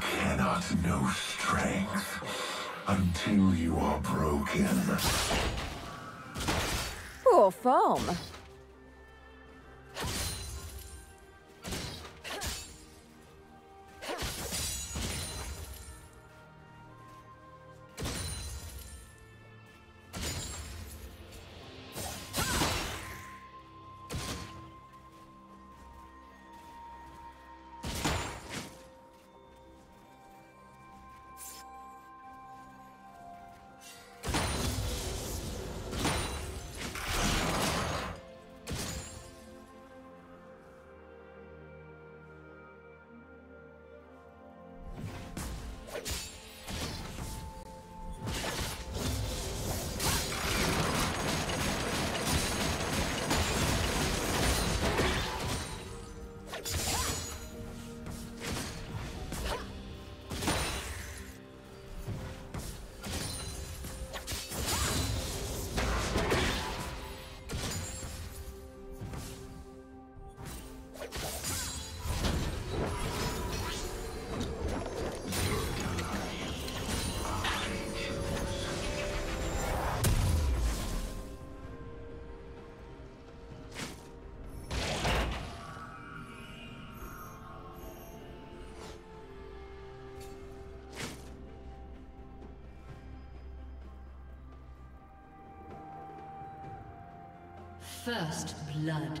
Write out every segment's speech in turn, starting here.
cannot know strength until you are broken. Poor foam. First blood.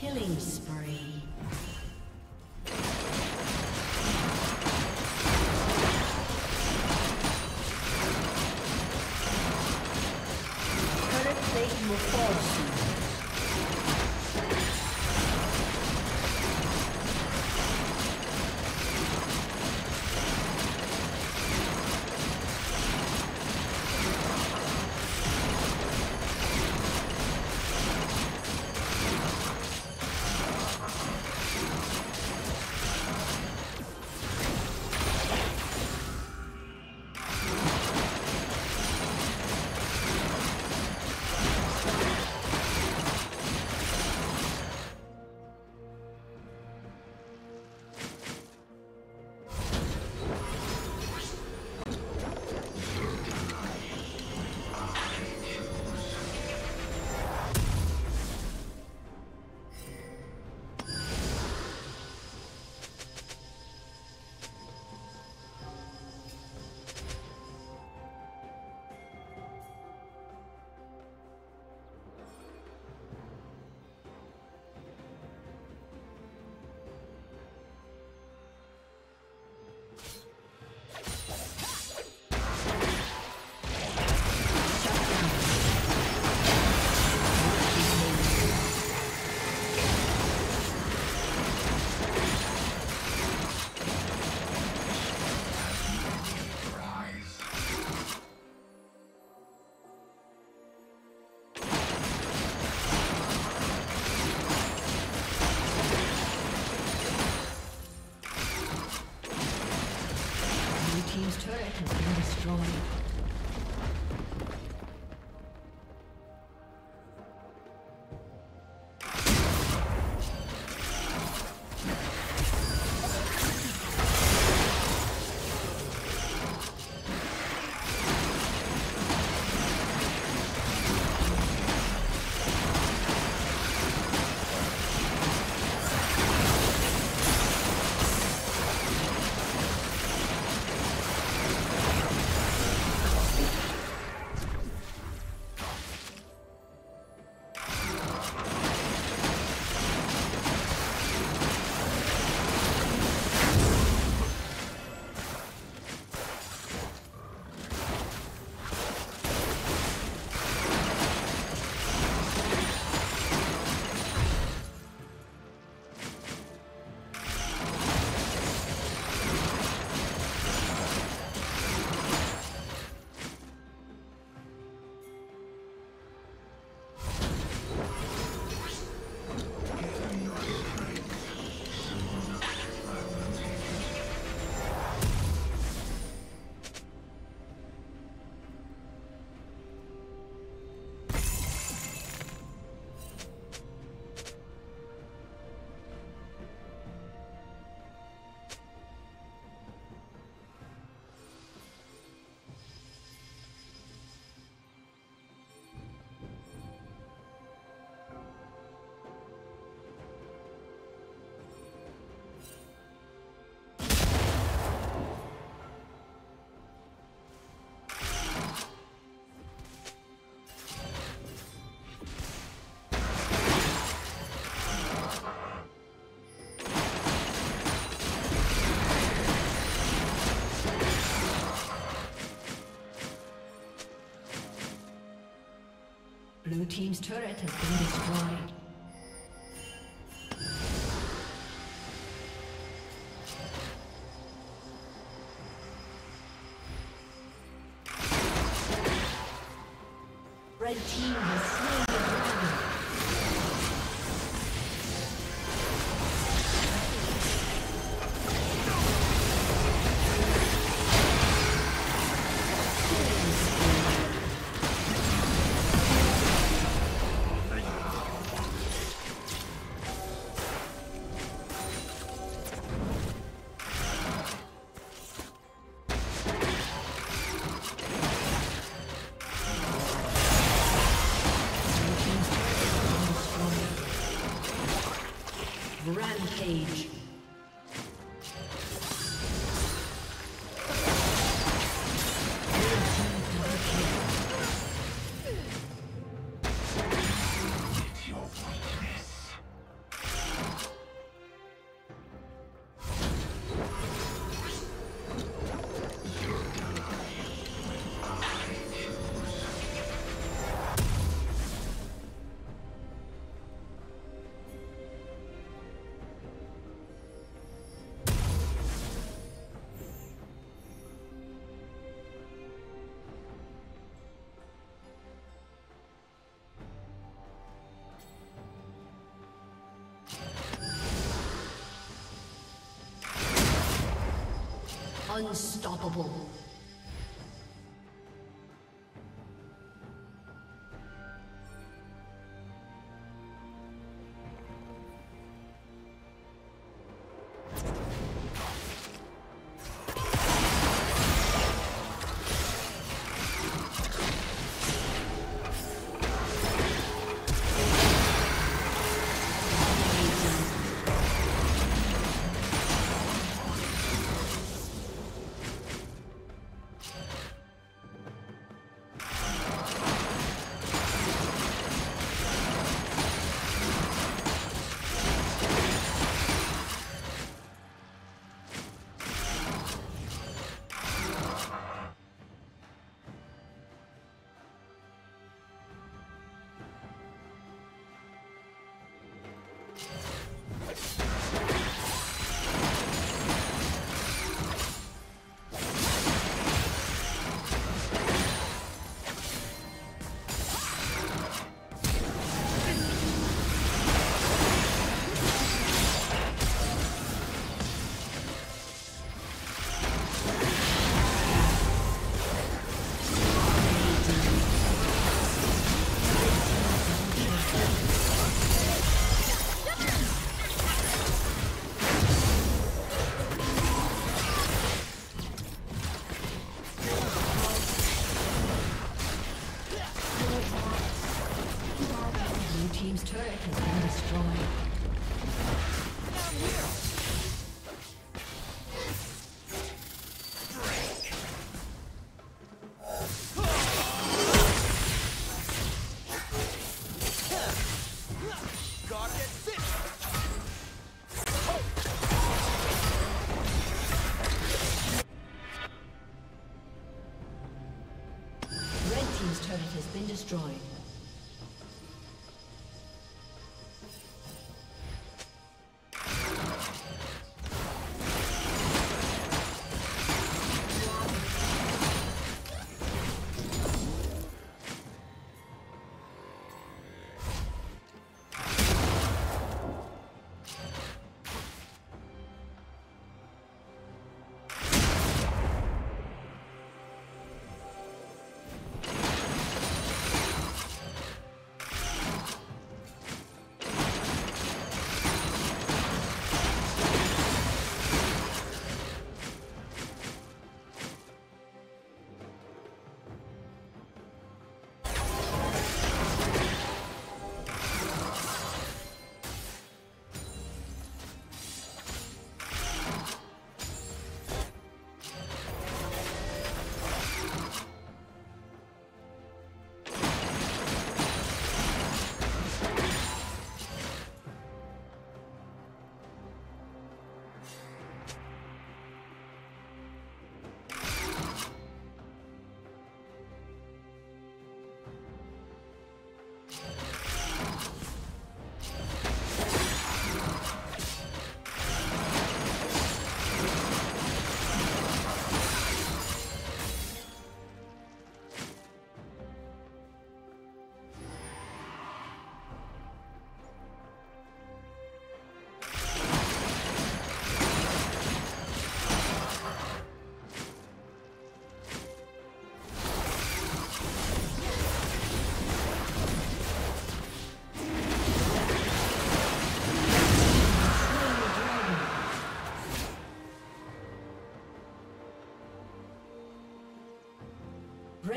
Killing spree. Team's turret has been destroyed. Red team has Unstoppable.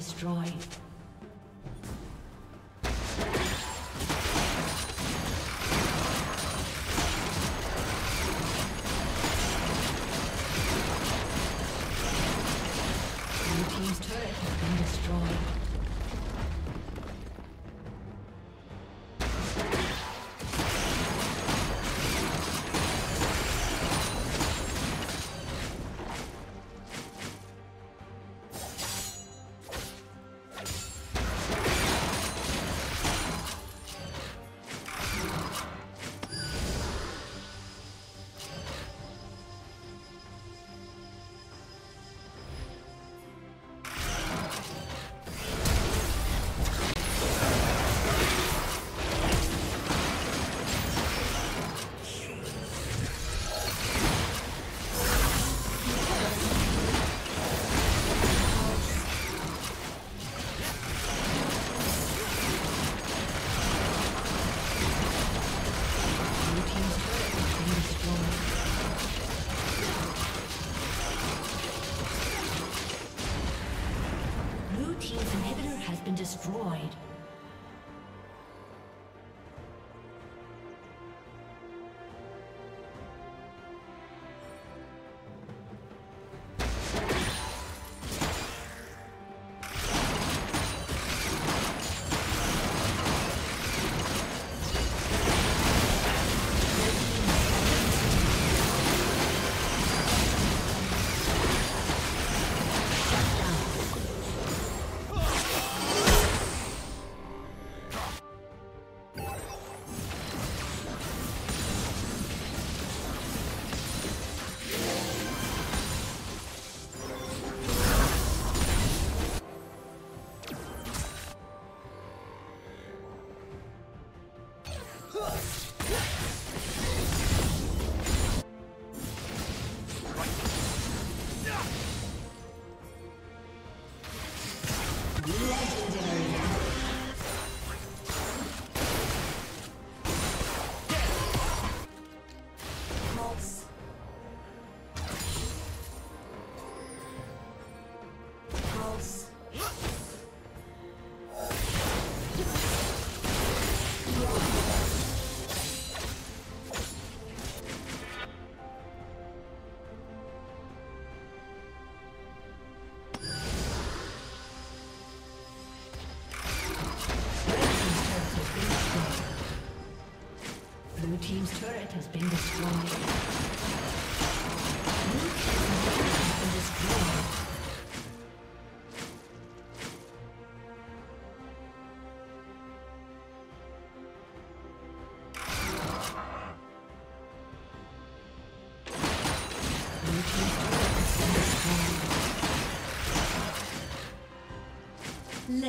Destroyed.